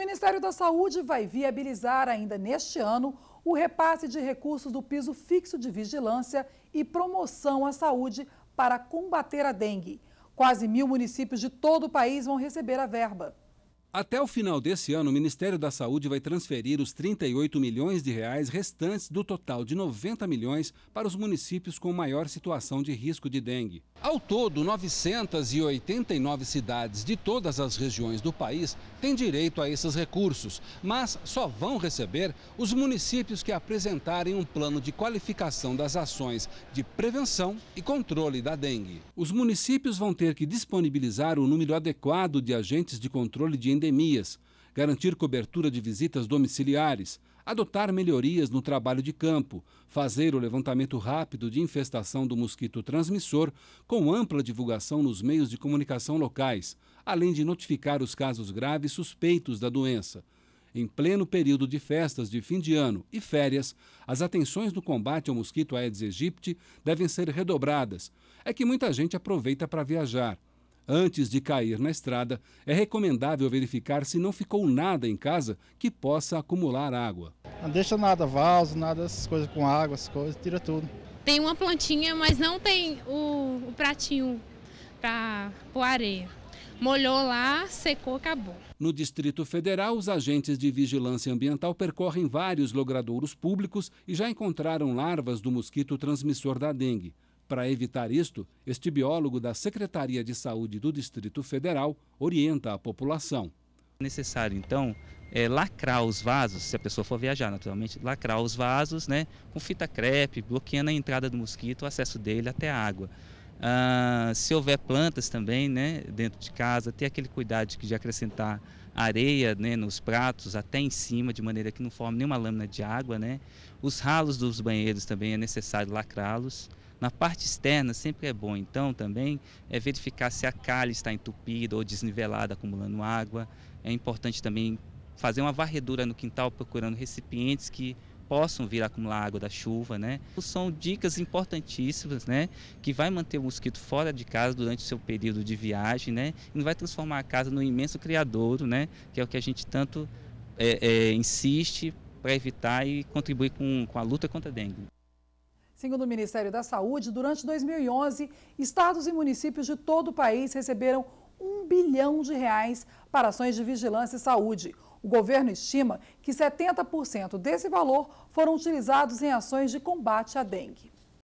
Ministério da Saúde vai viabilizar ainda neste ano o repasse de recursos do piso fixo de vigilância e promoção à saúde para combater a dengue. Quase mil municípios de todo o país vão receber a verba. Até o final desse ano, o Ministério da Saúde vai transferir os 38 milhões de reais restantes do total de 90 milhões para os municípios com maior situação de risco de dengue. Ao todo, 989 cidades de todas as regiões do país têm direito a esses recursos, mas só vão receber os municípios que apresentarem um plano de qualificação das ações de prevenção e controle da dengue. Os municípios vão ter que disponibilizar o número adequado de agentes de controle de endemias, garantir cobertura de visitas domiciliares, adotar melhorias no trabalho de campo, fazer o levantamento rápido de infestação do mosquito transmissor com ampla divulgação nos meios de comunicação locais, além de notificar os casos graves suspeitos da doença. Em pleno período de festas de fim de ano e férias, as atenções no combate ao mosquito Aedes aegypti devem ser redobradas. É que muita gente aproveita para viajar. Antes de cair na estrada, é recomendável verificar se não ficou nada em casa que possa acumular água. Não deixa nada, vaso, nada, essas coisas com água, essas coisas, tira tudo. Tem uma plantinha, mas não tem o, o pratinho para pôr areia. Molhou lá, secou, acabou. No Distrito Federal, os agentes de vigilância ambiental percorrem vários logradouros públicos e já encontraram larvas do mosquito transmissor da dengue. Para evitar isto, este biólogo da Secretaria de Saúde do Distrito Federal orienta a população. É necessário, então, é, lacrar os vasos, se a pessoa for viajar, naturalmente, lacrar os vasos né, com fita crepe, bloqueando a entrada do mosquito, o acesso dele até a água. Ah, se houver plantas também né, dentro de casa, ter aquele cuidado de, acrescentar areia né, nos pratos até em cima, de maneira que não forme nenhuma lâmina de água. Né. Os ralos dos banheiros também é necessário lacrá-los. Na parte externa sempre é bom, então também é verificar se a calha está entupida ou desnivelada, acumulando água. É importante também fazer uma varredura no quintal procurando recipientes que possam vir a acumular água da chuva, né? São dicas importantíssimas, né? Que vai manter o mosquito fora de casa durante o seu período de viagem, né? E não vai transformar a casa num imenso criadouro, né? Que é o que a gente tanto é, é, insiste para evitar e contribuir com, com a luta contra a dengue. Segundo o Ministério da Saúde, durante 2011, estados e municípios de todo o país receberam um bilhão de reais para ações de vigilância e saúde. O governo estima que 70% desse valor foram utilizados em ações de combate à dengue.